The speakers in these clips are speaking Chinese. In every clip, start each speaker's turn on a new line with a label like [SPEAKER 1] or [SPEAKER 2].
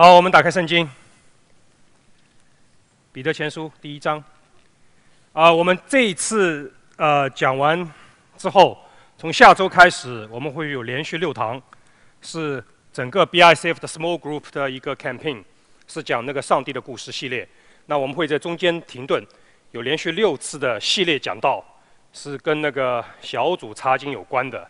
[SPEAKER 1] 好，我们打开圣经，《彼得前书》第一章。啊，我们这一次呃讲完之后，从下周开始，我们会有连续六堂，是整个 BICF 的 Small Group 的一个 campaign，是讲那个上帝的故事系列。那我们会在中间停顿，有连续六次的系列讲道，是跟那个小组查经有关的。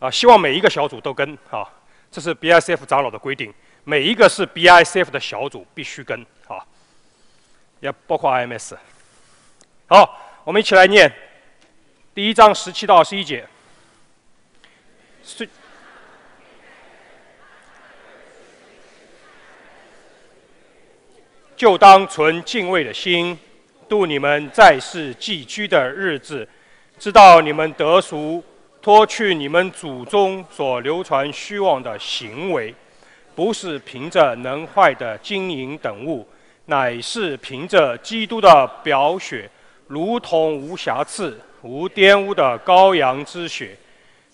[SPEAKER 1] 啊，希望每一个小组都跟啊，这是 BICF 长老的规定。每一个是 BICF 的小组必须跟啊，也包括 IMS。好，我们一起来念第一章十七到二十一节。是，就当存敬畏的心，度你们在世寄居的日子，知道你们得赎，脱去你们祖宗所流传虚妄的行为。不是凭着能坏的金银等物，乃是凭着基督的表血，如同无瑕疵、无玷污的羔羊之血。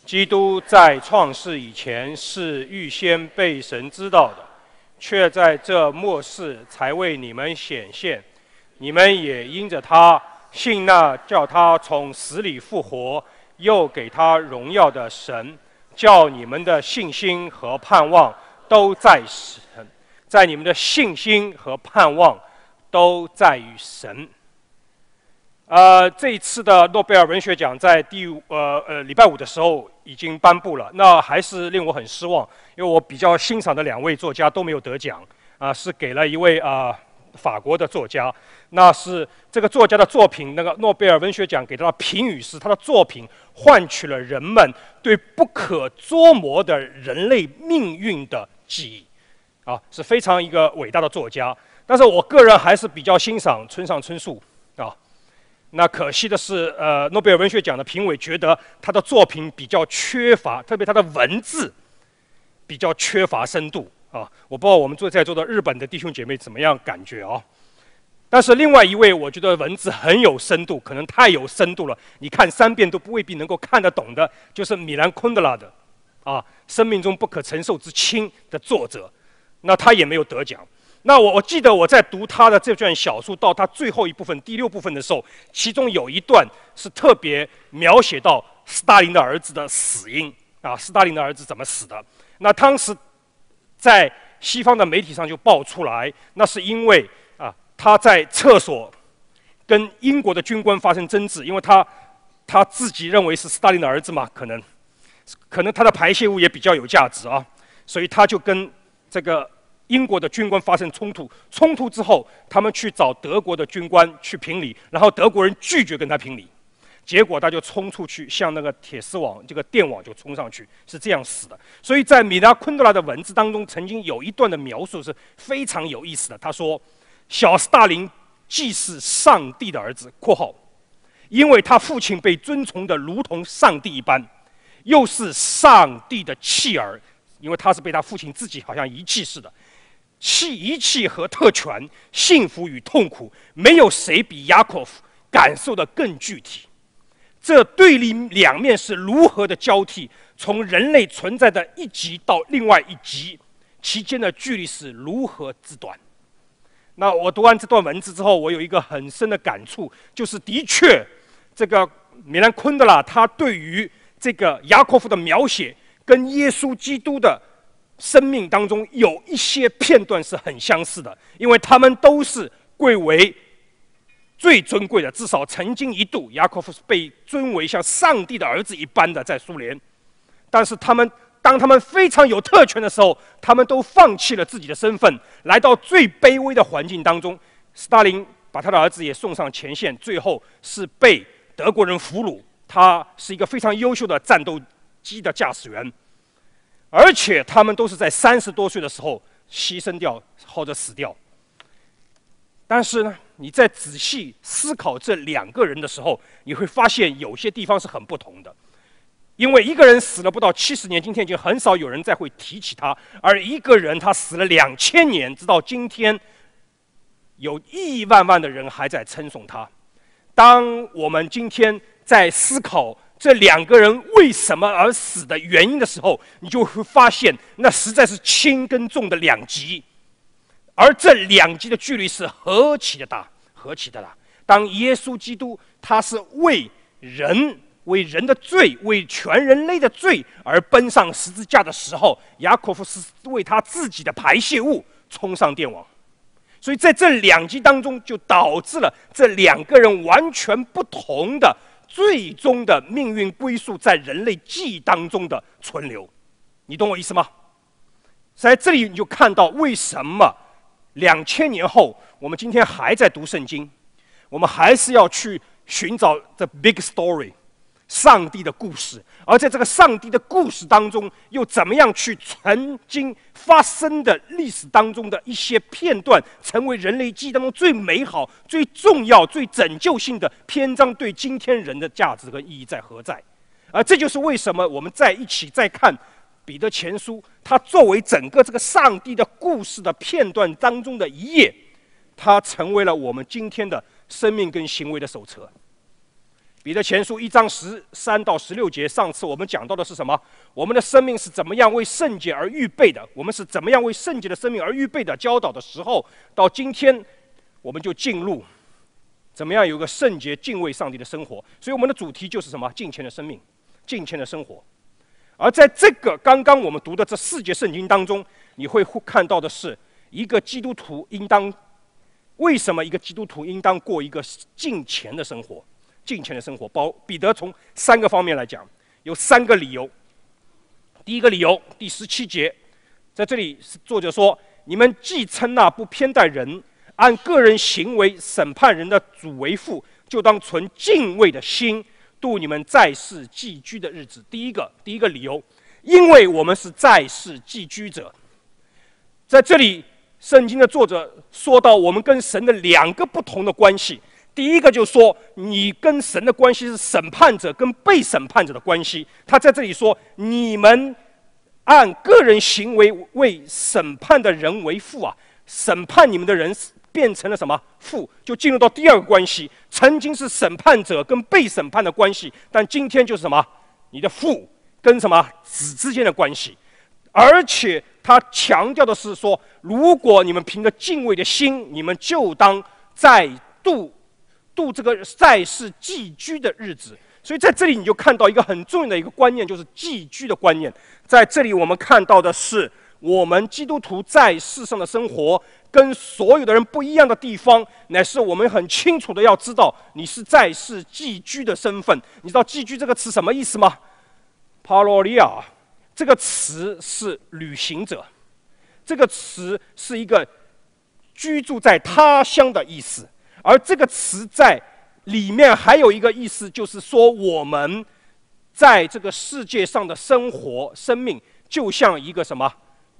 [SPEAKER 1] 基督在创世以前是预先被神知道的，却在这末世才为你们显现。你们也因着他信那叫他从死里复活，又给他荣耀的神，叫你们的信心和盼望。都在神，在你们的信心和盼望都在于神。呃，这一次的诺贝尔文学奖在第呃呃礼拜五的时候已经颁布了，那还是令我很失望，因为我比较欣赏的两位作家都没有得奖，啊，是给了一位啊法国的作家，那是这个作家的作品，那个诺贝尔文学奖给他的评语是他的作品换取了人们对不可捉摸的人类命运的。记忆，啊，是非常一个伟大的作家。但是我个人还是比较欣赏村上春树，啊，那可惜的是，呃，诺贝尔文学奖的评委觉得他的作品比较缺乏，特别他的文字比较缺乏深度，啊，我不知道我们坐在座的日本的弟兄姐妹怎么样感觉啊？但是另外一位，我觉得文字很有深度，可能太有深度了，你看三遍都不未必能够看得懂的，就是米兰昆德拉的。啊，生命中不可承受之轻的作者，那他也没有得奖。那我我记得我在读他的这卷小说到他最后一部分第六部分的时候，其中有一段是特别描写到斯大林的儿子的死因啊，斯大林的儿子怎么死的？那当时在西方的媒体上就爆出来，那是因为啊他在厕所跟英国的军官发生争执，因为他他自己认为是斯大林的儿子嘛，可能。可能他的排泄物也比较有价值啊，所以他就跟这个英国的军官发生冲突。冲突之后，他们去找德国的军官去评理，然后德国人拒绝跟他评理，结果他就冲出去，向那个铁丝网、这个电网就冲上去，是这样死的。所以在米拉昆德拉的文字当中，曾经有一段的描述是非常有意思的。他说：“小斯大林既是上帝的儿子（括号），因为他父亲被尊崇的如同上帝一般。”又是上帝的弃儿，因为他是被他父亲自己好像遗弃似的，弃遗弃和特权，幸福与痛苦，没有谁比雅科夫感受的更具体。这对立两面是如何的交替？从人类存在的一极到另外一极，其间的距离是如何之短？那我读完这段文字之后，我有一个很深的感触，就是的确，这个米兰昆德拉他对于。这个雅科夫的描写跟耶稣基督的生命当中有一些片段是很相似的，因为他们都是贵为最尊贵的，至少曾经一度雅科夫是被尊为像上帝的儿子一般的在苏联。但是他们当他们非常有特权的时候，他们都放弃了自己的身份，来到最卑微的环境当中。斯大林把他的儿子也送上前线，最后是被德国人俘虏。他是一个非常优秀的战斗机的驾驶员，而且他们都是在三十多岁的时候牺牲掉或者死掉。但是呢，你在仔细思考这两个人的时候，你会发现有些地方是很不同的。因为一个人死了不到七十年，今天已经很少有人再会提起他；而一个人他死了两千年，直到今天，有亿亿万万的人还在称颂他。当我们今天。在思考这两个人为什么而死的原因的时候，你就会发现，那实在是轻跟重的两极。而这两极的距离是何其的大，何其的大！当耶稣基督他是为人、为人的罪、为全人类的罪而奔上十字架的时候，雅科夫是为他自己的排泄物冲上电网。所以在这两极当中，就导致了这两个人完全不同的最终的命运归宿在人类记忆当中的存留。你懂我意思吗？在这里你就看到为什么两千年后我们今天还在读圣经，我们还是要去寻找 the big story。上帝的故事，而在这个上帝的故事当中，又怎么样去曾经发生的历史当中的一些片段，成为人类记忆当中最美好、最重要、最拯救性的篇章？对今天人的价值和意义在何在？而这就是为什么我们在一起在看彼得前书，它作为整个这个上帝的故事的片段当中的一页，它成为了我们今天的生命跟行为的手册。彼得前书一章十三到十六节，上次我们讲到的是什么？我们的生命是怎么样为圣洁而预备的？我们是怎么样为圣洁的生命而预备的？教导的时候，到今天，我们就进入怎么样有个圣洁、敬畏上帝的生活。所以，我们的主题就是什么？敬虔的生命，敬虔的生活。而在这个刚刚我们读的这四节圣经当中，你会看到的是一个基督徒应当为什么一个基督徒应当过一个敬虔的生活？敬虔的生活，包彼得从三个方面来讲，有三个理由。第一个理由，第十七节，在这里是作者说：“你们既称那不偏待人、按个人行为审判人的主为父，就当存敬畏的心度你们在世寄居的日子。”第一个，第一个理由，因为我们是在世寄居者。在这里，圣经的作者说到我们跟神的两个不同的关系。第一个就说，你跟神的关系是审判者跟被审判者的关系。他在这里说，你们按个人行为为审判的人为父啊，审判你们的人变成了什么父？就进入到第二个关系，曾经是审判者跟被审判的关系，但今天就是什么？你的父跟什么子之间的关系。而且他强调的是说，如果你们凭着敬畏的心，你们就当在度。度这个在世寄居的日子，所以在这里你就看到一个很重要的一个观念，就是寄居的观念。在这里我们看到的是，我们基督徒在世上的生活跟所有的人不一样的地方，乃是我们很清楚的要知道，你是在世寄居的身份。你知道“寄居”这个词什么意思吗 p a r o l i a 这个词是旅行者，这个词是一个居住在他乡的意思。而这个词在里面还有一个意思，就是说我们在这个世界上的生活、生命，就像一个什么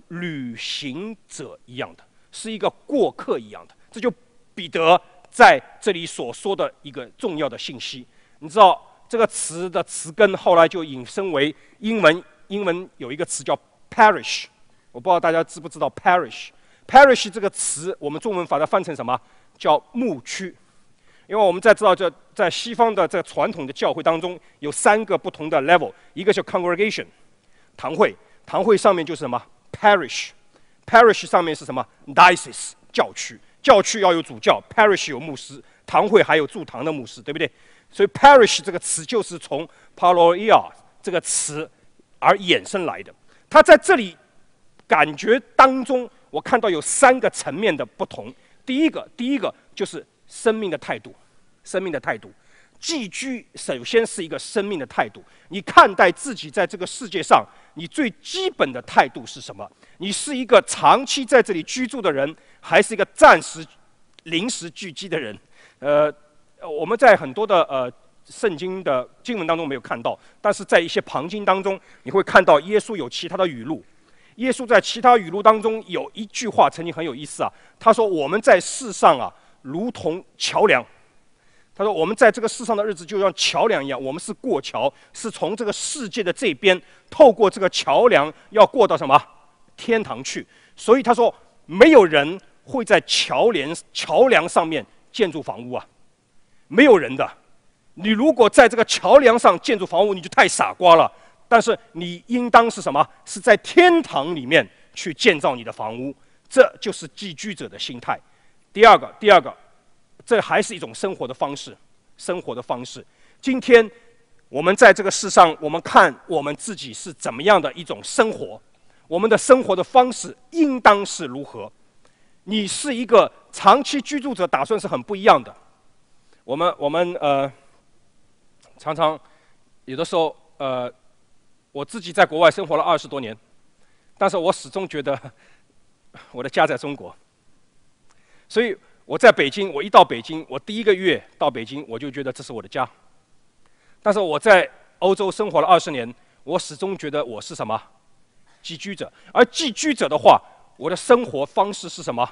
[SPEAKER 1] 旅行者一样的，是一个过客一样的。这就彼得在这里所说的一个重要的信息。你知道这个词的词根后来就引申为英文，英文有一个词叫 parish，我不知道大家知不知道 parish。parish 这个词，我们中文把它翻成什么？叫牧区，因为我们在知道，这在西方的这传统的教会当中，有三个不同的 level，一个叫 congregation，堂会，堂会上面就是什么 parish，parish 上面是什么 diocese 教区，教区要有主教，parish 有牧师，堂会还有驻堂的牧师，对不对？所以 parish 这个词就是从 paroia 这个词而衍生来的。它在这里感觉当中，我看到有三个层面的不同。第一个，第一个就是生命的态度，生命的态度。寄居首先是一个生命的态度。你看待自己在这个世界上，你最基本的态度是什么？你是一个长期在这里居住的人，还是一个暂时、临时聚居的人？呃，我们在很多的呃圣经的经文当中没有看到，但是在一些旁经当中，你会看到耶稣有其他的语录。耶稣在其他语录当中有一句话曾经很有意思啊，他说：“我们在世上啊，如同桥梁。”他说：“我们在这个世上的日子就像桥梁一样，我们是过桥，是从这个世界的这边透过这个桥梁要过到什么天堂去。所以他说，没有人会在桥梁桥梁上面建筑房屋啊，没有人的。你如果在这个桥梁上建筑房屋，你就太傻瓜了。”但是你应当是什么？是在天堂里面去建造你的房屋，这就是寄居者的心态。第二个，第二个，这还是一种生活的方式，生活的方式。今天我们在这个世上，我们看我们自己是怎么样的一种生活，我们的生活的方式应当是如何？你是一个长期居住者，打算是很不一样的。我们我们呃，常常有的时候呃，我自己在国外生活了二十多年，但是我始终觉得我的家在中国。所以我在北京，我一到北京，我第一个月到北京，我就觉得这是我的家。但是我在欧洲生活了二十年，我始终觉得我是什么寄居者。而寄居者的话，我的生活方式是什么？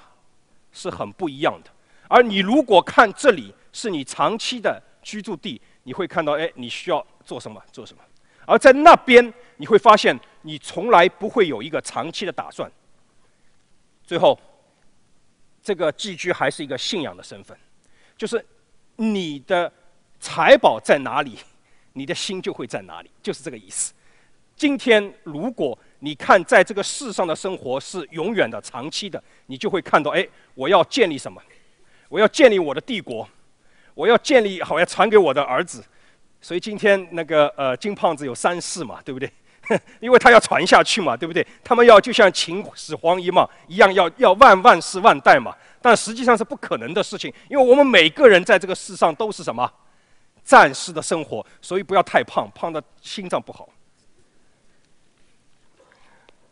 [SPEAKER 1] 是很不一样的。而你如果看这里是你长期的居住地，你会看到，哎，你需要做什么做什么。而在那边，你会发现你从来不会有一个长期的打算。最后，这个寄居还是一个信仰的身份，就是你的财宝在哪里，你的心就会在哪里，就是这个意思。今天如果你看，在这个世上的生活是永远的、长期的，你就会看到，哎，我要建立什么？我要建立我的帝国，我要建立，好要传给我的儿子。所以今天那个呃金胖子有三世嘛，对不对？因为他要传下去嘛，对不对？他们要就像秦始皇一嘛一样，要要万万世万代嘛。但实际上是不可能的事情，因为我们每个人在这个世上都是什么？暂时的生活，所以不要太胖，胖的心脏不好。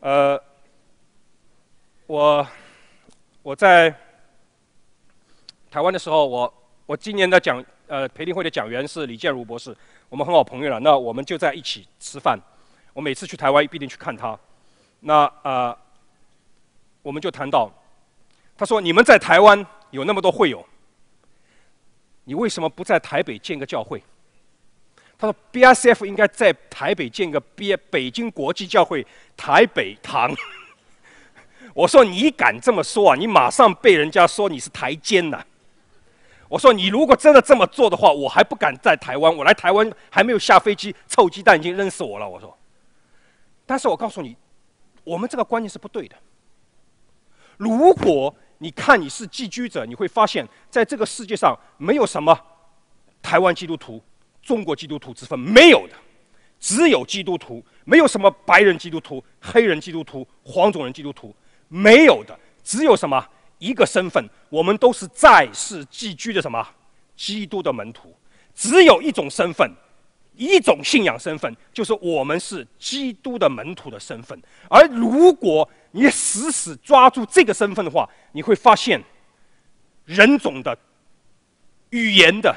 [SPEAKER 1] 呃，我我在台湾的时候，我我今年的讲呃培林会的讲员是李建儒博士，我们很好朋友了。那我们就在一起吃饭，我每次去台湾必定去看他。那啊，我们就谈到，他说你们在台湾有那么多会友，你为什么不在台北建个教会？他说：“BSF 应该在台北建个 B 北京国际教会台北堂。”我说：“你敢这么说啊？你马上被人家说你是台奸呐！”我说：“你如果真的这么做的话，我还不敢在台湾。我来台湾还没有下飞机，臭鸡蛋已经扔死我了。”我说：“但是我告诉你，我们这个观念是不对的。如果你看你是寄居者，你会发现在这个世界上没有什么台湾基督徒。”中国基督徒之分没有的，只有基督徒，没有什么白人基督徒、黑人基督徒、黄种人基督徒，没有的，只有什么一个身份，我们都是在世寄居的什么基督的门徒，只有一种身份，一种信仰身份，就是我们是基督的门徒的身份。而如果你死死抓住这个身份的话，你会发现，人种的、语言的、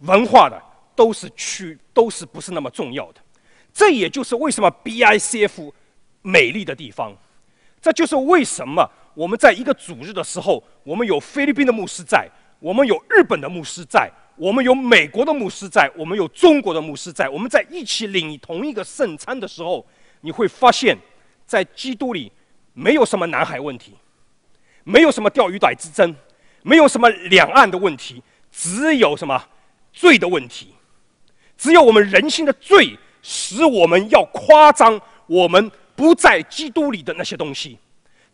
[SPEAKER 1] 文化的。都是区，都是不是那么重要的，这也就是为什么 BICF 美丽的地方，这就是为什么我们在一个主日的时候，我们有菲律宾的牧师在，我们有日本的牧师在，我们有美国的牧师在，我们有中国的牧师在，我们在一起领同一个圣餐的时候，你会发现，在基督里没有什么南海问题，没有什么钓鱼岛之争，没有什么两岸的问题，只有什么罪的问题。只有我们人性的罪，使我们要夸张我们不在基督里的那些东西；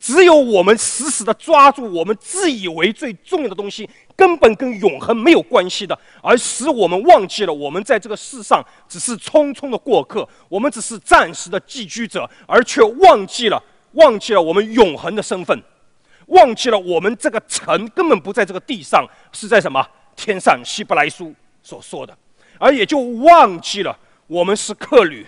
[SPEAKER 1] 只有我们死死的抓住我们自以为最重要的东西，根本跟永恒没有关系的，而使我们忘记了我们在这个世上只是匆匆的过客，我们只是暂时的寄居者，而却忘记了忘记了我们永恒的身份，忘记了我们这个城根本不在这个地上，是在什么天上？希伯来书所说的。而也就忘记了，我们是客旅，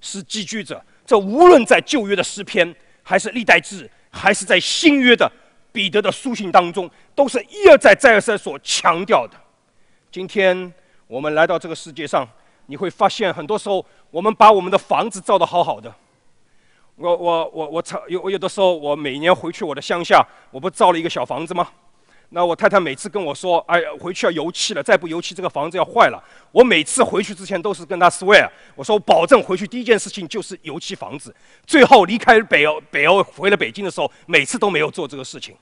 [SPEAKER 1] 是寄居者。这无论在旧约的诗篇，还是历代志，还是在新约的彼得的书信当中，都是一而再、再而三所强调的。今天我们来到这个世界上，你会发现，很多时候我们把我们的房子造得好好的。我、我、我、我操！有有的时候，我每年回去我的乡下，我不造了一个小房子吗？那我太太每次跟我说：“哎呀，回去要油漆了，再不油漆这个房子要坏了。”我每次回去之前都是跟她 swear，我说我保证回去第一件事情就是油漆房子。最后离开北欧，北欧回了北京的时候，每次都没有做这个事情。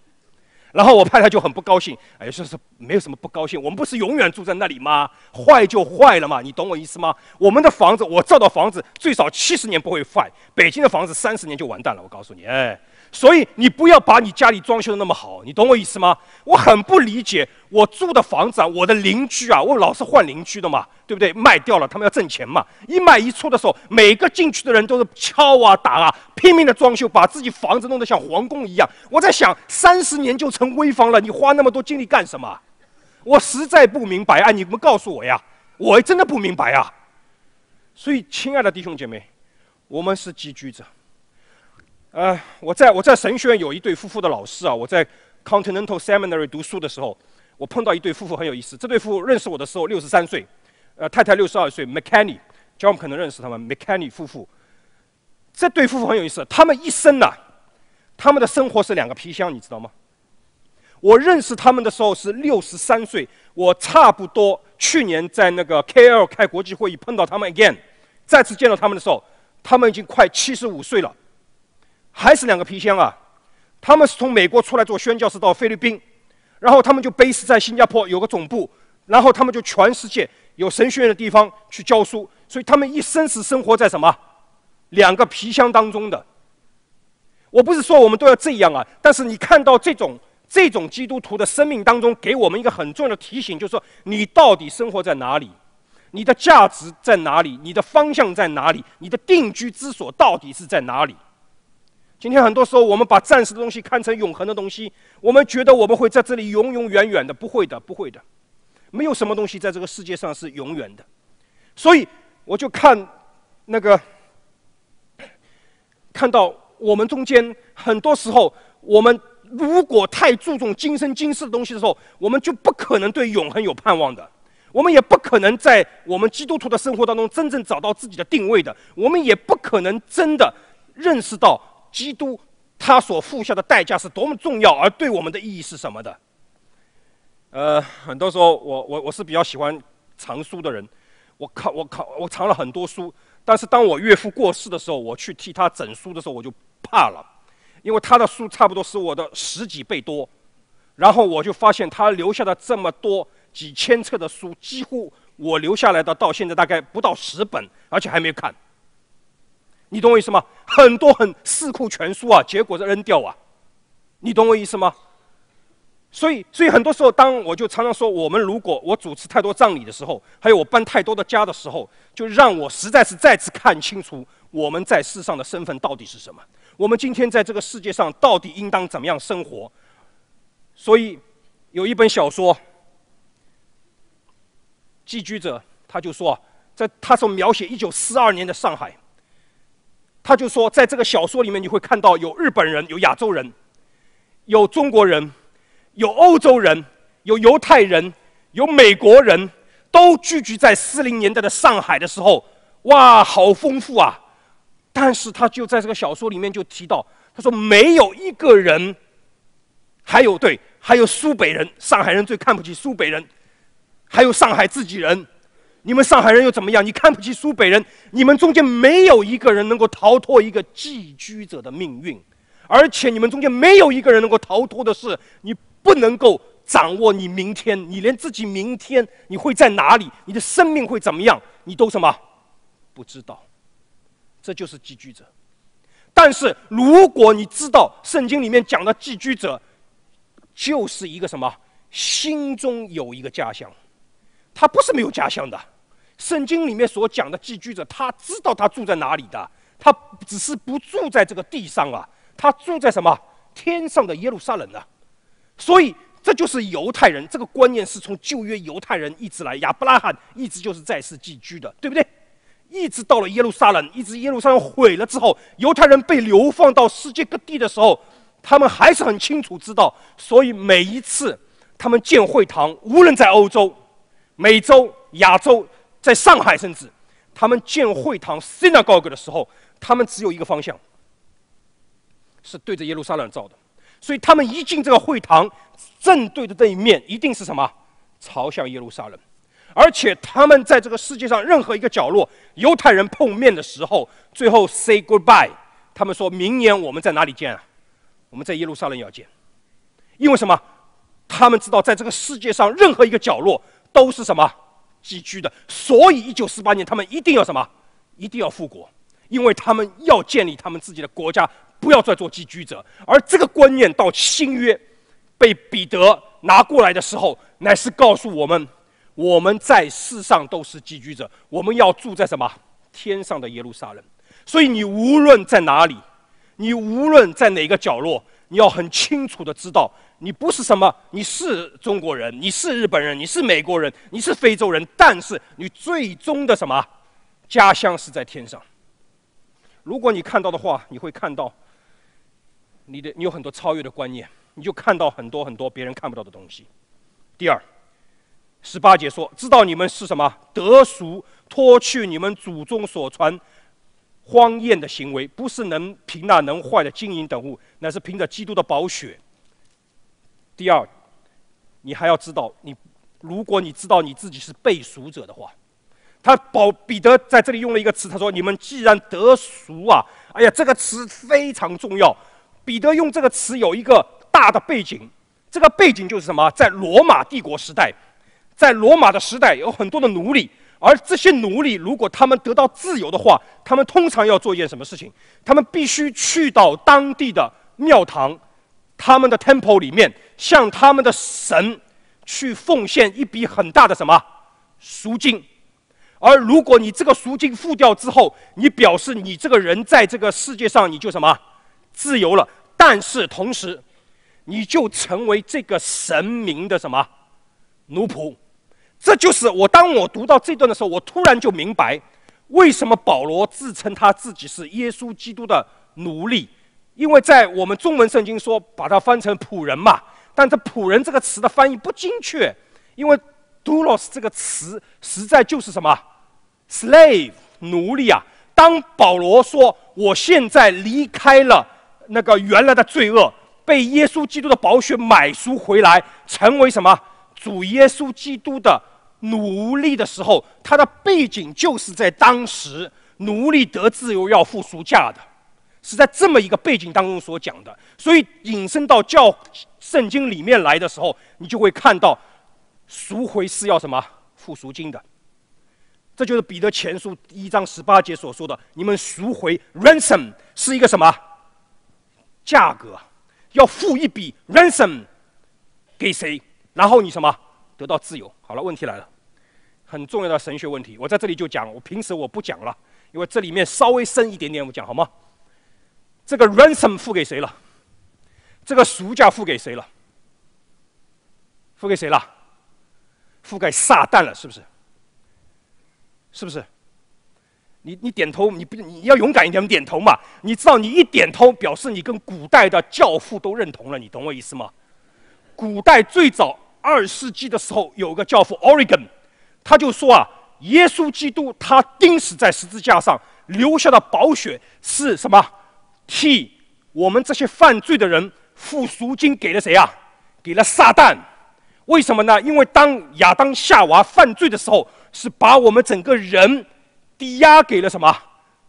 [SPEAKER 1] 然后我太太就很不高兴，哎，说是没有什么不高兴，我们不是永远住在那里吗？坏就坏了嘛，你懂我意思吗？我们的房子，我造的房子最少七十年不会坏，北京的房子三十年就完蛋了，我告诉你，哎。所以你不要把你家里装修的那么好，你懂我意思吗？我很不理解，我住的房子啊，我的邻居啊，我老是换邻居的嘛，对不对？卖掉了，他们要挣钱嘛。一卖一出的时候，每个进去的人都是敲啊打啊，拼命的装修，把自己房子弄得像皇宫一样。我在想，三十年就成危房了，你花那么多精力干什么？我实在不明白啊！你们告诉我呀，我真的不明白啊。所以，亲爱的弟兄姐妹，我们是寄居者。呃，我在我在神学院有一对夫妇的老师啊，我在 Continental Seminary 读书的时候，我碰到一对夫妇很有意思。这对夫妇认识我的时候六十三岁，呃，太太六十二岁，McKenny，叫我们可能认识他们，McKenny 夫妇。这对夫妇很有意思，他们一生呐，他们的生活是两个皮箱，你知道吗？我认识他们的时候是六十三岁，我差不多去年在那个 KL 开国际会议碰到他们 again，再次见到他们的时候，他们已经快七十五岁了。还是两个皮箱啊！他们是从美国出来做宣教士到菲律宾，然后他们就 base 在新加坡有个总部，然后他们就全世界有神学院的地方去教书，所以他们一生是生活在什么两个皮箱当中的。我不是说我们都要这样啊，但是你看到这种这种基督徒的生命当中，给我们一个很重要的提醒，就是说你到底生活在哪里，你的价值在哪里，你的方向在哪里，你的定居之所到底是在哪里？今天很多时候，我们把暂时的东西看成永恒的东西，我们觉得我们会在这里永永远远的，不会的，不会的，没有什么东西在这个世界上是永远的。所以我就看那个，看到我们中间很多时候，我们如果太注重今生今世的东西的时候，我们就不可能对永恒有盼望的，我们也不可能在我们基督徒的生活当中真正找到自己的定位的，我们也不可能真的认识到。基督他所付下的代价是多么重要，而对我们的意义是什么的？呃，很多时候我我我是比较喜欢藏书的人，我靠我靠我藏了很多书，但是当我岳父过世的时候，我去替他整书的时候，我就怕了，因为他的书差不多是我的十几倍多，然后我就发现他留下的这么多几千册的书，几乎我留下来的到现在大概不到十本，而且还没有看。你懂我意思吗？很多很四库全书啊，结果是扔掉啊，你懂我意思吗？所以，所以很多时候，当我就常常说，我们如果我主持太多葬礼的时候，还有我搬太多的家的时候，就让我实在是再次看清楚我们在世上的身份到底是什么。我们今天在这个世界上到底应当怎么样生活？所以，有一本小说《寄居者》，他就说，在他所描写一九四二年的上海。他就说，在这个小说里面，你会看到有日本人、有亚洲人、有中国人、有欧洲人、有犹太人、有美国人，都聚集在四零年代的上海的时候，哇，好丰富啊！但是他就在这个小说里面就提到，他说没有一个人，还有对，还有苏北人，上海人最看不起苏北人，还有上海自己人。你们上海人又怎么样？你看不起苏北人？你们中间没有一个人能够逃脱一个寄居者的命运，而且你们中间没有一个人能够逃脱的是，你不能够掌握你明天，你连自己明天你会在哪里，你的生命会怎么样，你都什么不知道？这就是寄居者。但是如果你知道圣经里面讲的寄居者，就是一个什么，心中有一个家乡，他不是没有家乡的。圣经里面所讲的寄居者，他知道他住在哪里的，他只是不住在这个地上啊，他住在什么天上的耶路撒冷呢？所以这就是犹太人这个观念是从旧约犹太人一直来，亚伯拉罕一直就是在世寄居的，对不对？一直到了耶路撒冷，一直耶路撒冷毁了之后，犹太人被流放到世界各地的时候，他们还是很清楚知道，所以每一次他们建会堂，无论在欧洲、美洲、亚洲。在上海，甚至他们建会堂 （synagogue） 的时候，他们只有一个方向，是对着耶路撒冷造的。所以他们一进这个会堂，正对的这一面一定是什么？朝向耶路撒冷。而且他们在这个世界上任何一个角落，犹太人碰面的时候，最后 say goodbye。他们说明年我们在哪里见啊？我们在耶路撒冷要见。因为什么？他们知道，在这个世界上任何一个角落都是什么寄居的，所以一九四八年他们一定要什么？一定要复国，因为他们要建立他们自己的国家，不要再做寄居者。而这个观念到新约被彼得拿过来的时候，乃是告诉我们：我们在世上都是寄居者，我们要住在什么天上的耶路撒冷。所以你无论在哪里，你无论在哪个角落，你要很清楚的知道。你不是什么，你是中国人，你是日本人，你是美国人，你是非洲人，但是你最终的什么家乡是在天上。如果你看到的话，你会看到你的你有很多超越的观念，你就看到很多很多别人看不到的东西。第二，十八节说，知道你们是什么得赎，脱去你们祖宗所传荒宴的行为，不是能凭那能坏的金银等物，乃是凭着基督的宝血。第二，你还要知道，你如果你知道你自己是被赎者的话，他保彼得在这里用了一个词，他说：“你们既然得赎啊，哎呀，这个词非常重要。”彼得用这个词有一个大的背景，这个背景就是什么？在罗马帝国时代，在罗马的时代有很多的奴隶，而这些奴隶如果他们得到自由的话，他们通常要做一件什么事情？他们必须去到当地的庙堂。他们的 temple 里面，向他们的神去奉献一笔很大的什么赎金，而如果你这个赎金付掉之后，你表示你这个人在这个世界上你就什么自由了，但是同时你就成为这个神明的什么奴仆。这就是我当我读到这段的时候，我突然就明白为什么保罗自称他自己是耶稣基督的奴隶。因为在我们中文圣经说把它翻成仆人嘛，但这仆人这个词的翻译不精确，因为 doulos 这个词实在就是什么 slave 奴隶啊。当保罗说我现在离开了那个原来的罪恶，被耶稣基督的宝血买赎回来，成为什么主耶稣基督的奴隶的时候，他的背景就是在当时奴隶得自由要付赎价的。是在这么一个背景当中所讲的，所以引申到教圣经里面来的时候，你就会看到赎回是要什么付赎金的。这就是彼得前书一章十八节所说的：“你们赎回 ransom 是一个什么价格？要付一笔 ransom 给谁？然后你什么得到自由？好了，问题来了，很重要的神学问题，我在这里就讲，我平时我不讲了，因为这里面稍微深一点点，我讲好吗？”这个 ransom 付给谁了？这个赎价付给谁了？付给谁了？付给撒旦了，是不是？是不是？你你点头，你不你要勇敢一点点头嘛？你知道你一点头，表示你跟古代的教父都认同了，你懂我意思吗？古代最早二世纪的时候，有个教父 Oregon，他就说啊，耶稣基督他钉死在十字架上留下的宝血是什么？替我们这些犯罪的人付赎金给了谁啊？给了撒旦。为什么呢？因为当亚当夏娃犯罪的时候，是把我们整个人抵押给了什么？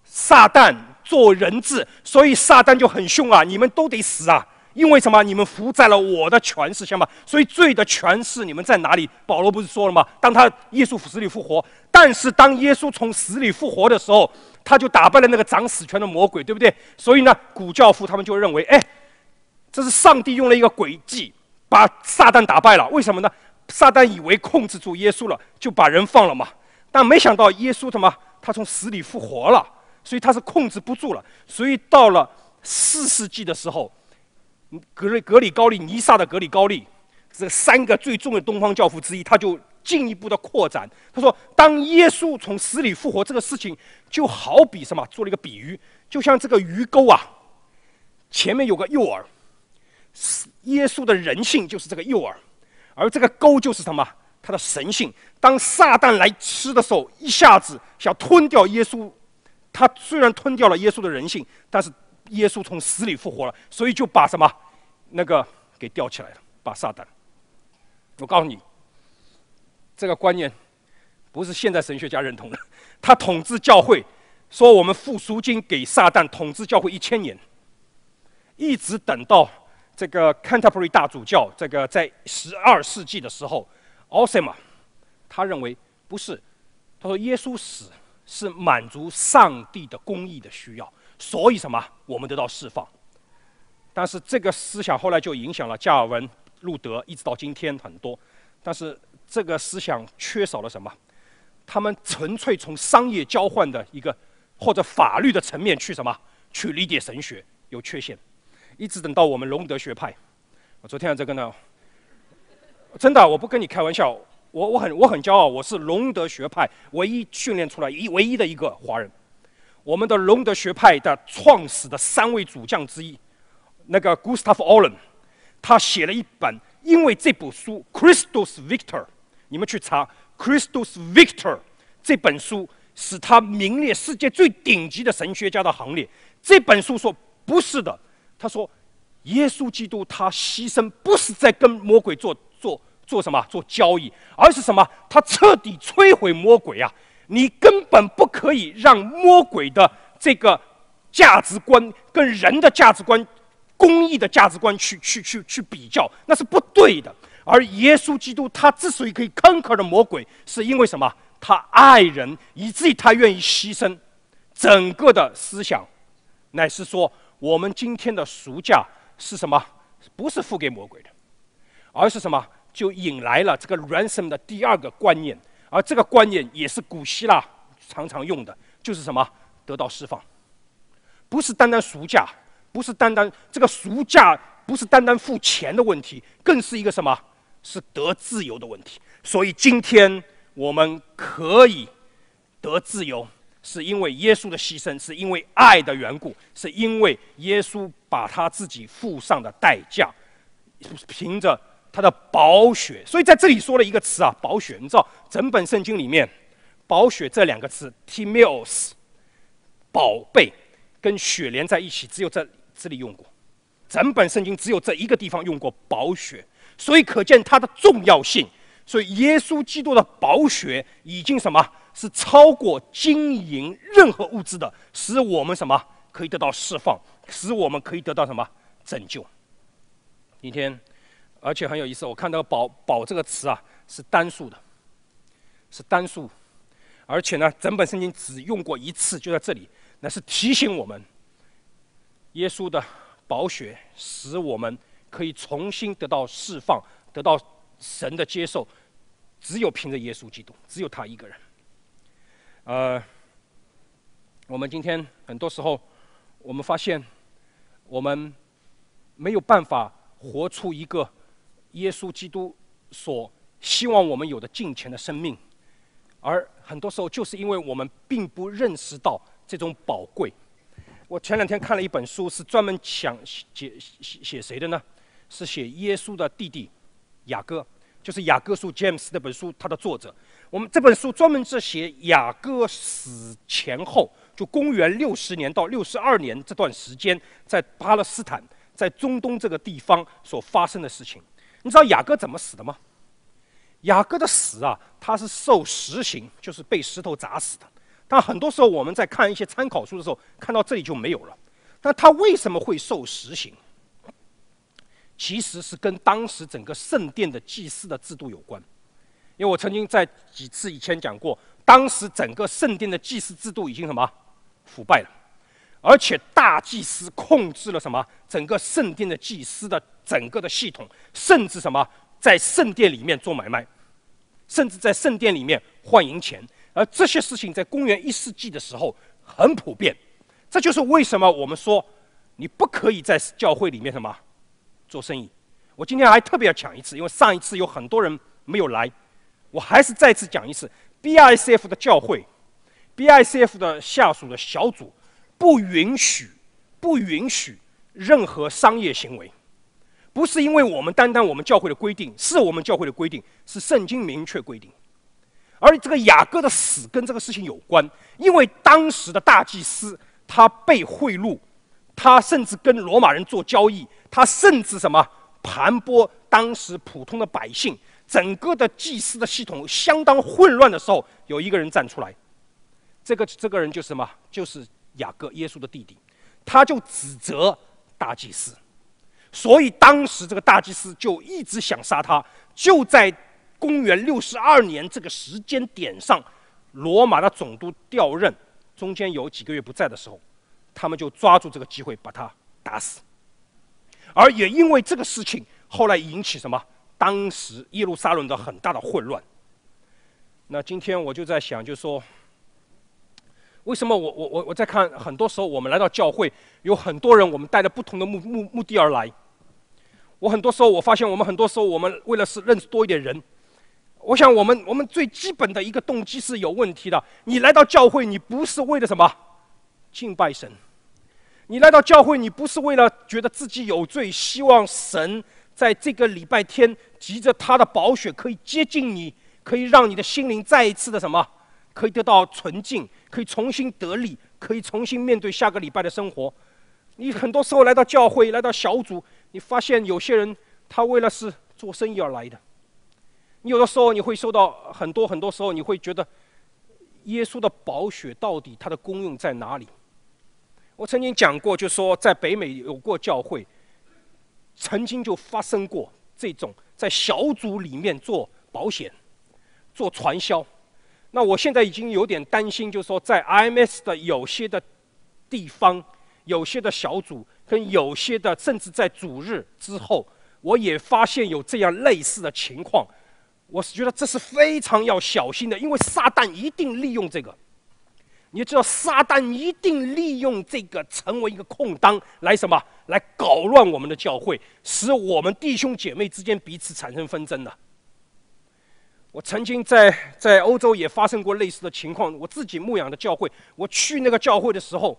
[SPEAKER 1] 撒旦做人质，所以撒旦就很凶啊！你们都得死啊！因为什么？你们伏在了我的权势下嘛。所以罪的权势你们在哪里？保罗不是说了吗？当他耶稣死里复活，但是当耶稣从死里复活的时候。他就打败了那个掌死权的魔鬼，对不对？所以呢，古教父他们就认为，哎，这是上帝用了一个诡计，把撒旦打败了。为什么呢？撒旦以为控制住耶稣了，就把人放了嘛。但没想到耶稣他妈他从死里复活了，所以他是控制不住了。所以到了四世纪的时候，格里格里高利尼撒的格里高利，这三个最重要的东方教父之一，他就。进一步的扩展，他说：“当耶稣从死里复活，这个事情就好比什么？做了一个比喻，就像这个鱼钩啊，前面有个诱饵，耶稣的人性就是这个诱饵，而这个钩就是什么？他的神性。当撒旦来吃的时候，一下子想吞掉耶稣，他虽然吞掉了耶稣的人性，但是耶稣从死里复活了，所以就把什么那个给吊起来了，把撒旦。我告诉你。”这个观念不是现在神学家认同的。他统治教会，说我们付赎金给撒旦统治教会一千年，一直等到这个 Canterbury 大主教，这个在十二世纪的时候 o s m a 他认为不是，他说耶稣死是满足上帝的公义的需要，所以什么我们得到释放。但是这个思想后来就影响了加尔文、路德，一直到今天很多。但是这个思想缺少了什么？他们纯粹从商业交换的一个或者法律的层面去什么去理解神学，有缺陷。一直等到我们隆德学派，我昨天这个呢，真的我不跟你开玩笑，我我很我很骄傲，我是隆德学派唯一训练出来一唯一的一个华人。我们的隆德学派的创始的三位主将之一，那个 Gustav Olin，他写了一本，因为这部书 Christus Victor，你们去查 Christus Victor 这本书，使他名列世界最顶级的神学家的行列。这本书说不是的。他说：“耶稣基督他牺牲不是在跟魔鬼做做做什么做交易，而是什么？他彻底摧毁魔鬼啊！你根本不可以让魔鬼的这个价值观跟人的价值观、公义的价值观去去去去比较，那是不对的。而耶稣基督他之所以可以 conquer 的魔鬼，是因为什么？他爱人，以至于他愿意牺牲。整个的思想，乃是说。”我们今天的赎价是什么？不是付给魔鬼的，而是什么？就引来了这个 ransom 的第二个观念，而这个观念也是古希腊常常用的，就是什么？得到释放，不是单单赎价，不是单单这个赎价，不是单单付钱的问题，更是一个什么？是得自由的问题。所以今天我们可以得自由。是因为耶稣的牺牲，是因为爱的缘故，是因为耶稣把他自己付上的代价，凭着他的宝血。所以在这里说了一个词啊，宝血。你知道，整本圣经里面，宝血这两个词 （timios），宝贝，跟血连在一起，只有在这里用过。整本圣经只有这一个地方用过宝血，所以可见它的重要性。所以耶稣基督的宝血已经什么？是超过金银任何物质的，使我们什么可以得到释放，使我们可以得到什么拯救。今天，而且很有意思，我看到“宝宝”这个词啊是单数的，是单数，而且呢，整本圣经只用过一次，就在这里，那是提醒我们，耶稣的宝血使我们可以重新得到释放，得到神的接受，只有凭着耶稣基督，只有他一个人。呃，我们今天很多时候，我们发现，我们没有办法活出一个耶稣基督所希望我们有的敬虔的生命，而很多时候就是因为我们并不认识到这种宝贵。我前两天看了一本书，是专门想写写写谁的呢？是写耶稣的弟弟雅各，就是雅各书 James 那本书，他的作者。我们这本书专门是写雅各死前后，就公元六十年到六十二年这段时间，在巴勒斯坦，在中东这个地方所发生的事情。你知道雅各怎么死的吗？雅各的死啊，他是受石刑，就是被石头砸死的。但很多时候我们在看一些参考书的时候，看到这里就没有了。那他为什么会受石刑？其实是跟当时整个圣殿的祭祀的制度有关。因为我曾经在几次以前讲过，当时整个圣殿的祭祀制度已经什么腐败了，而且大祭司控制了什么整个圣殿的祭司的整个的系统，甚至什么在圣殿里面做买卖，甚至在圣殿里面换银钱，而这些事情在公元一世纪的时候很普遍。这就是为什么我们说你不可以在教会里面什么做生意。我今天还特别要讲一次，因为上一次有很多人没有来。我还是再次讲一次，BICF 的教会，BICF 的下属的小组，不允许，不允许任何商业行为，不是因为我们单单我们教会的规定，是我们教会的规定，是圣经明确规定。而这个雅各的死跟这个事情有关，因为当时的大祭司他被贿赂，他甚至跟罗马人做交易，他甚至什么盘剥当时普通的百姓。整个的祭司的系统相当混乱的时候，有一个人站出来，这个这个人就是什么？就是雅各，耶稣的弟弟，他就指责大祭司，所以当时这个大祭司就一直想杀他。就在公元六十二年这个时间点上，罗马的总督调任，中间有几个月不在的时候，他们就抓住这个机会把他打死。而也因为这个事情，后来引起什么？当时耶路撒冷的很大的混乱。那今天我就在想，就说。为什么我我我我在看？很多时候我们来到教会，有很多人，我们带着不同的目目目的而来。我很多时候我发现，我们很多时候我们为了是认识多一点人。我想我们我们最基本的一个动机是有问题的。你来到教会，你不是为了什么敬拜神？你来到教会，你不是为了觉得自己有罪，希望神在这个礼拜天，急着他的宝血可以接近你，可以让你的心灵再一次的什么，可以得到纯净。可以重新得力，可以重新面对下个礼拜的生活。你很多时候来到教会，来到小组，你发现有些人他为了是做生意而来的。你有的时候你会受到很多很多时候你会觉得，耶稣的宝血到底它的功用在哪里？我曾经讲过，就说在北美有过教会，曾经就发生过这种在小组里面做保险、做传销。那我现在已经有点担心，就是说，在 IMS 的有些的地方、有些的小组，跟有些的甚至在主日之后，我也发现有这样类似的情况。我是觉得这是非常要小心的，因为撒旦一定利用这个。你知道，撒旦一定利用这个成为一个空当，来什么？来搞乱我们的教会，使我们弟兄姐妹之间彼此产生纷争的。我曾经在在欧洲也发生过类似的情况。我自己牧养的教会，我去那个教会的时候，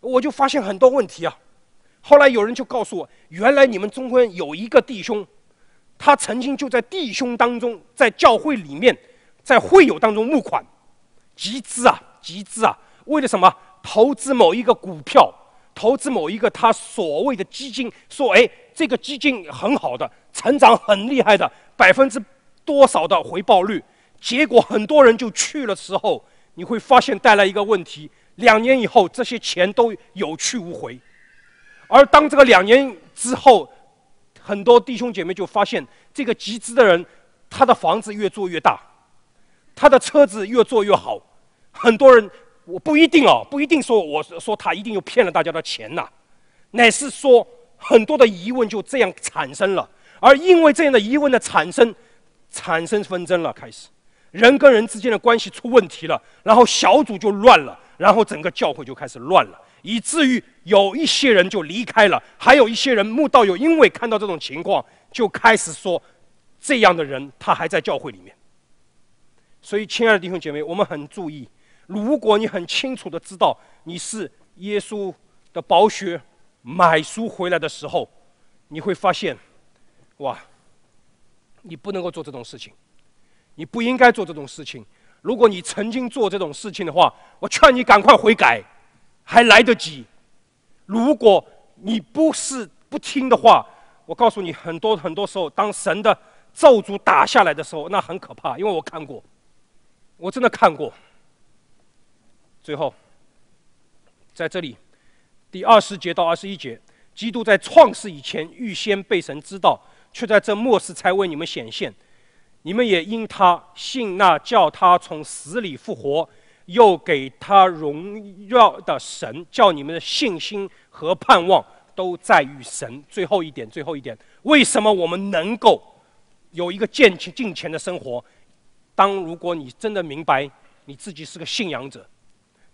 [SPEAKER 1] 我就发现很多问题啊。后来有人就告诉我，原来你们中间有一个弟兄，他曾经就在弟兄当中，在教会里面，在会友当中募款，集资啊，集资啊，为了什么？投资某一个股票，投资某一个他所谓的基金，说哎，这个基金很好的，成长很厉害的，百分之。多少的回报率？结果很多人就去了时候，你会发现带来一个问题：两年以后，这些钱都有去无回。而当这个两年之后，很多弟兄姐妹就发现，这个集资的人，他的房子越做越大，他的车子越做越好。很多人，我不一定哦，不一定说我说他一定又骗了大家的钱呐，乃是说很多的疑问就这样产生了。而因为这样的疑问的产生，产生纷争了，开始人跟人之间的关系出问题了，然后小组就乱了，然后整个教会就开始乱了，以至于有一些人就离开了，还有一些人慕道友因为看到这种情况，就开始说这样的人他还在教会里面。所以，亲爱的弟兄姐妹，我们很注意，如果你很清楚的知道你是耶稣的宝血买书回来的时候，你会发现，哇！你不能够做这种事情，你不应该做这种事情。如果你曾经做这种事情的话，我劝你赶快悔改，还来得及。如果你不是不听的话，我告诉你，很多很多时候，当神的咒诅打下来的时候，那很可怕。因为我看过，我真的看过。最后，在这里，第二十节到二十一节，基督在创世以前预先被神知道。却在这末世才为你们显现，你们也因他信那叫他从死里复活，又给他荣耀的神，叫你们的信心和盼望都在于神。最后一点，最后一点，为什么我们能够有一个见钱敬虔的生活？当如果你真的明白你自己是个信仰者，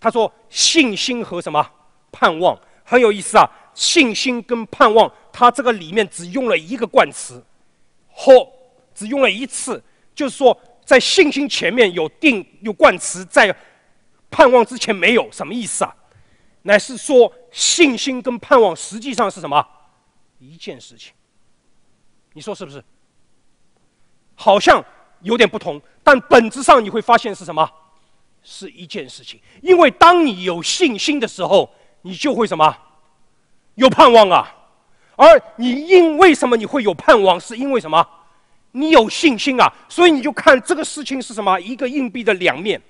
[SPEAKER 1] 他说信心和什么盼望很有意思啊。信心跟盼望，它这个里面只用了一个冠词，或只用了一次，就是说，在信心前面有定有冠词，在盼望之前没有，什么意思啊？乃是说信心跟盼望实际上是什么一件事情？你说是不是？好像有点不同，但本质上你会发现是什么？是一件事情。因为当你有信心的时候，你就会什么？有盼望啊，而你因为什么你会有盼望？是因为什么？你有信心啊，所以你就看这个事情是什么？一个硬币的两面，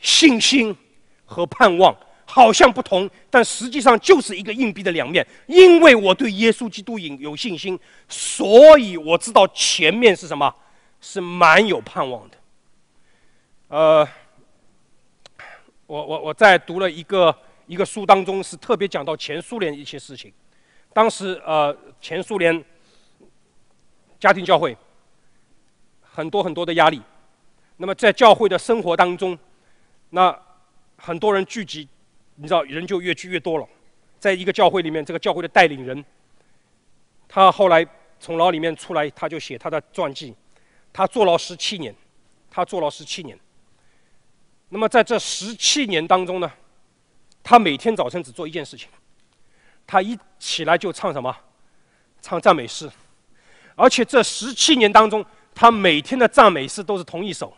[SPEAKER 1] 信心和盼望，好像不同，但实际上就是一个硬币的两面。因为我对耶稣基督有有信心，所以我知道前面是什么，是蛮有盼望的。呃，我我我在读了一个一个书当中，是特别讲到前苏联一些事情。当时呃，前苏联家庭教会很多很多的压力，那么在教会的生活当中，那很多人聚集。你知道人就越聚越多了，在一个教会里面，这个教会的带领人，他后来从牢里面出来，他就写他的传记。他坐牢十七年，他坐牢十七年。那么在这十七年当中呢，他每天早晨只做一件事情，他一起来就唱什么？唱赞美诗。而且这十七年当中，他每天的赞美诗都是同一首。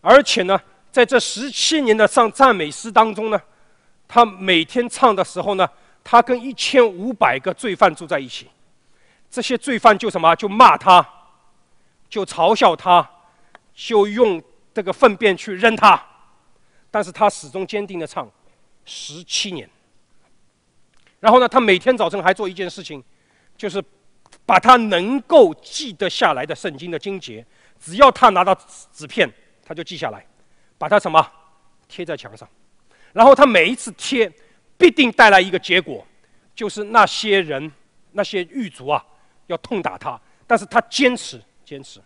[SPEAKER 1] 而且呢。在这十七年的唱赞美诗当中呢，他每天唱的时候呢，他跟一千五百个罪犯住在一起，这些罪犯就什么就骂他，就嘲笑他，就用这个粪便去扔他，但是他始终坚定的唱，十七年。然后呢，他每天早晨还做一件事情，就是把他能够记得下来的圣经的经节，只要他拿到纸纸片，他就记下来。把它什么贴在墙上，然后他每一次贴，必定带来一个结果，就是那些人那些狱卒啊要痛打他，但是他坚持坚持，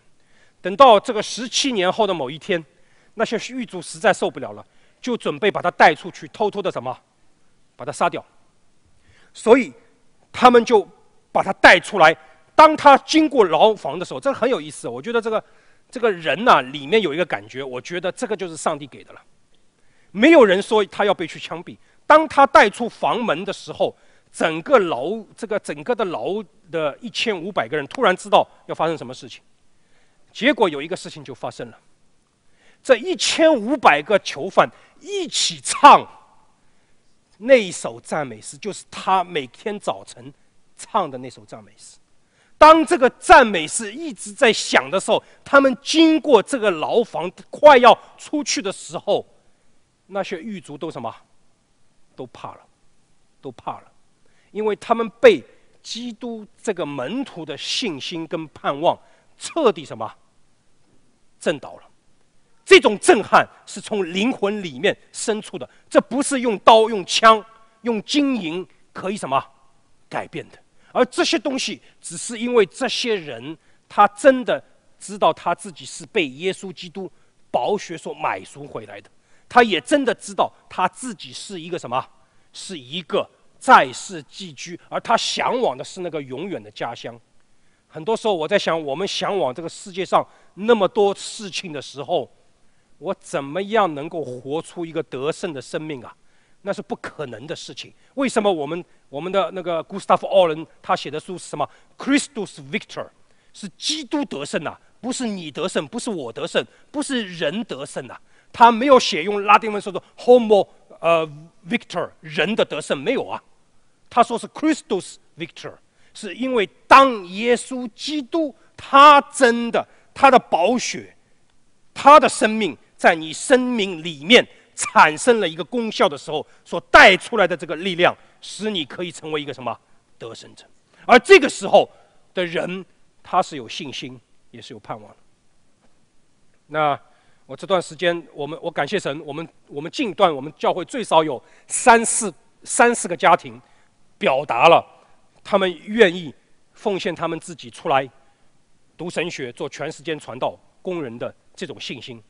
[SPEAKER 1] 等到这个十七年后的某一天，那些狱卒实在受不了了，就准备把他带出去，偷偷的什么，把他杀掉。所以他们就把他带出来，当他经过牢房的时候，这很有意思，我觉得这个。这个人呐，里面有一个感觉，我觉得这个就是上帝给的了。没有人说他要被去枪毙。当他带出房门的时候，整个牢这个整个的牢的一千五百个人突然知道要发生什么事情。结果有一个事情就发生了，这一千五百个囚犯一起唱那一首赞美诗，就是他每天早晨唱的那首赞美诗。当这个赞美诗一直在响的时候，他们经过这个牢房，快要出去的时候，那些狱卒都什么？都怕了，都怕了，因为他们被基督这个门徒的信心跟盼望彻底什么？震倒了。这种震撼是从灵魂里面生出的，这不是用刀、用枪、用金银可以什么改变的。而这些东西，只是因为这些人，他真的知道他自己是被耶稣基督宝血所买赎回来的，他也真的知道他自己是一个什么，是一个在世寄居，而他向往的是那个永远的家乡。很多时候，我在想，我们向往这个世界上那么多事情的时候，我怎么样能够活出一个得胜的生命啊？那是不可能的事情。为什么我们？我们的那个 Gustav 奥伦他写的书是什么？Christus Victor，是基督得胜呐，不是你得胜，不是我得胜，不是人得胜呐。他没有写用拉丁文说的 Homo 呃 Victor 人的得胜没有啊。他说是 Christus Victor，是因为当耶稣基督他真的他的宝血，他的生命在你生命里面产生了一个功效的时候，所带出来的这个力量。使你可以成为一个什么得胜者，而这个时候的人，他是有信心，也是有盼望的。那我这段时间，我们我感谢神，我们我们近段我们教会最少有三四三四个家庭，表达了他们愿意奉献他们自己出来读神学、做全时间传道工人的这种信心。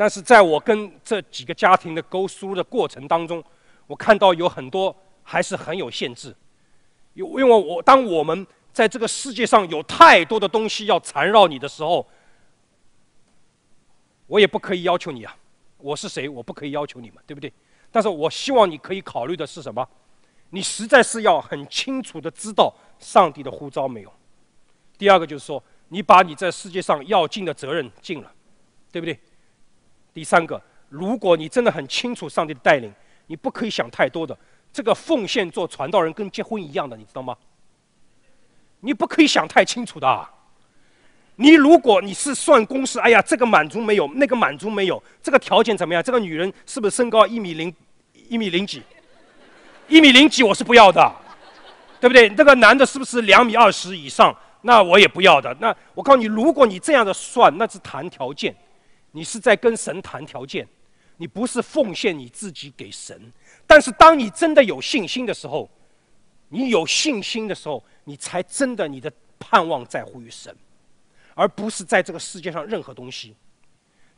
[SPEAKER 1] 但是在我跟这几个家庭的沟疏的过程当中，我看到有很多。还是很有限制，有因为我当我们在这个世界上有太多的东西要缠绕你的时候，我也不可以要求你啊，我是谁？我不可以要求你们，对不对？但是我希望你可以考虑的是什么？你实在是要很清楚的知道上帝的呼召没有？第二个就是说，你把你在世界上要尽的责任尽了，对不对？第三个，如果你真的很清楚上帝的带领，你不可以想太多的。这个奉献做传道人跟结婚一样的，你知道吗？你不可以想太清楚的啊。你如果你是算公式，哎呀，这个满足没有，那个满足没有，这个条件怎么样？这个女人是不是身高一米零一米零几，一米零几我是不要的，对不对？那个男的是不是两米二十以上？那我也不要的。那我告诉你，如果你这样的算，那是谈条件，你是在跟神谈条件，你不是奉献你自己给神。但是当你真的有信心的时候，你有信心的时候，你才真的你的盼望在乎于神，而不是在这个世界上任何东西。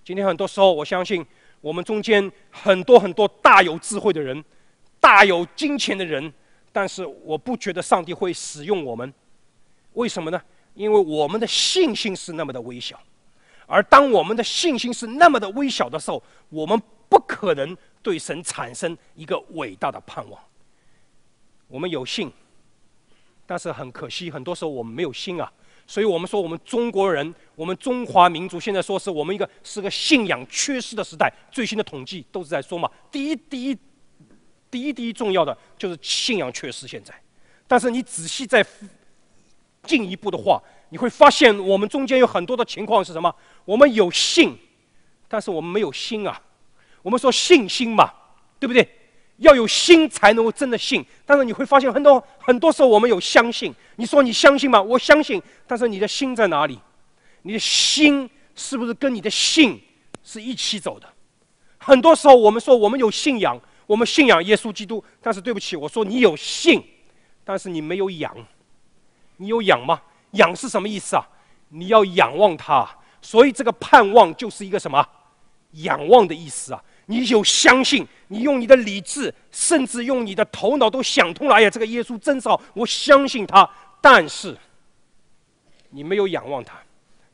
[SPEAKER 1] 今天很多时候，我相信我们中间很多很多大有智慧的人，大有金钱的人，但是我不觉得上帝会使用我们。为什么呢？因为我们的信心是那么的微小，而当我们的信心是那么的微小的时候，我们不可能对神产生一个伟大的盼望。我们有信，但是很可惜，很多时候我们没有心啊。所以我们说，我们中国人，我们中华民族现在说是我们一个是个信仰缺失的时代。最新的统计都是在说嘛，第一、第一、第一、第一重要的就是信仰缺失。现在，但是你仔细再。进一步的话，你会发现我们中间有很多的情况是什么？我们有信，但是我们没有心啊。我们说信心嘛，对不对？要有心才能够真的信。但是你会发现很多很多时候我们有相信。你说你相信吗？我相信，但是你的心在哪里？你的心是不是跟你的信是一起走的？很多时候我们说我们有信仰，我们信仰耶稣基督，但是对不起，我说你有信，但是你没有养。你有养吗？仰是什么意思啊？你要仰望他，所以这个盼望就是一个什么？仰望的意思啊！你有相信，你用你的理智，甚至用你的头脑都想通了。哎呀，这个耶稣真好，我相信他。但是你没有仰望他，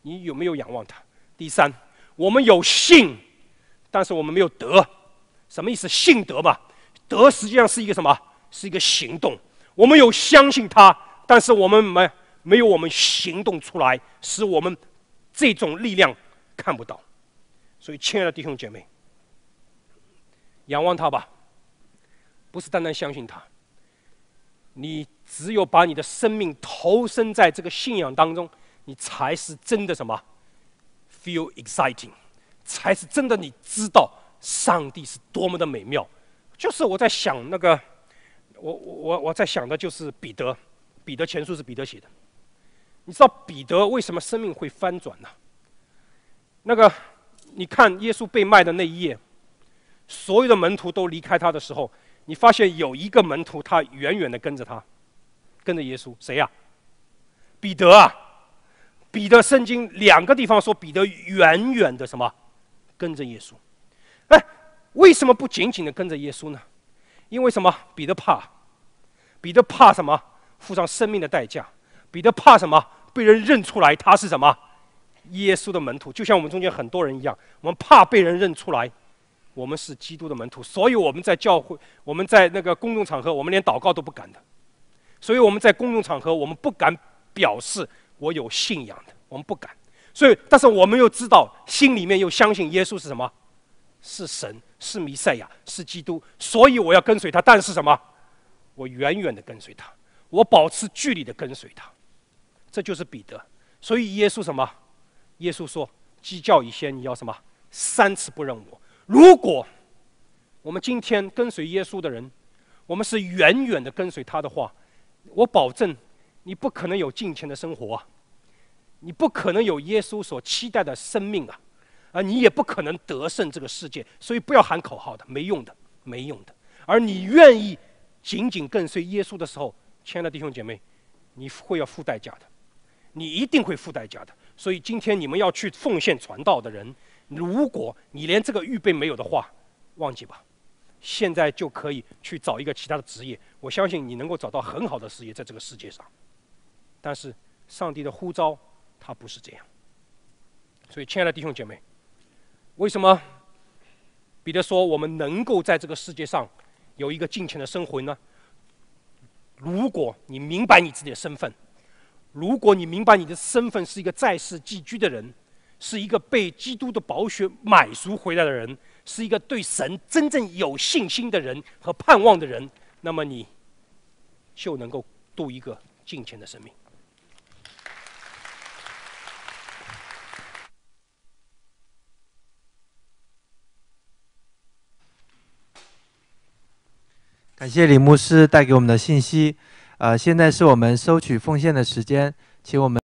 [SPEAKER 1] 你有没有仰望他？第三，我们有信，但是我们没有德。什么意思？信德吧，德实际上是一个什么？是一个行动。我们有相信他。但是我们没没有我们行动出来，使我们这种力量看不到。所以，亲爱的弟兄姐妹，仰望他吧，不是单单相信他。你只有把你的生命投身在这个信仰当中，你才是真的什么？Feel exciting，才是真的你知道上帝是多么的美妙。就是我在想那个，我我我在想的就是彼得。彼得前书是彼得写的，你知道彼得为什么生命会翻转呢？那个，你看耶稣被卖的那一夜，所有的门徒都离开他的时候，你发现有一个门徒他远远的跟着他，跟着耶稣，谁呀？彼得啊！彼得圣经两个地方说彼得远远的什么，跟着耶稣。哎，为什么不紧紧的跟着耶稣呢？因为什么？彼得怕，彼得怕什么？付上生命的代价，彼得怕什么？被人认出来他是什么？耶稣的门徒，就像我们中间很多人一样，我们怕被人认出来，我们是基督的门徒，所以我们在教会，我们在那个公众场合，我们连祷告都不敢的。所以我们在公众场合，我们不敢表示我有信仰的，我们不敢。所以，但是我们又知道，心里面又相信耶稣是什么？是神，是弥赛亚，是基督。所以我要跟随他，但是什么？我远远的跟随他。我保持距离的跟随他，这就是彼得。所以耶稣什么？耶稣说：“鸡叫以先，你要什么？三次不认我。”如果我们今天跟随耶稣的人，我们是远远的跟随他的话，我保证你不可能有金钱的生活啊，你不可能有耶稣所期待的生命啊，啊，你也不可能得胜这个世界。所以不要喊口号的，没用的，没用的。而你愿意紧紧跟随耶稣的时候，亲爱的弟兄姐妹，你会要付代价的，你一定会付代价的。所以今天你们要去奉献传道的人，如果你连这个预备没有的话，忘记吧，现在就可以去找一个其他的职业。我相信你能够找到很好的事业在这个世界上。但是上帝的呼召他不是这样。所以亲爱的弟兄姐妹，为什么彼得说我们能够在这个世界上有一个尽情的生活呢？如果你明白你自己的身份，如果你明白你的身份是一个在世寄居的人，是一个被基督的宝血买赎回来的人，是一个对神真正有信心的人和盼望的人，那么你就能够度一个敬虔的生命。
[SPEAKER 2] 感谢李牧师带给我们的信息。呃，现在是我们收取奉献的时间，请我们。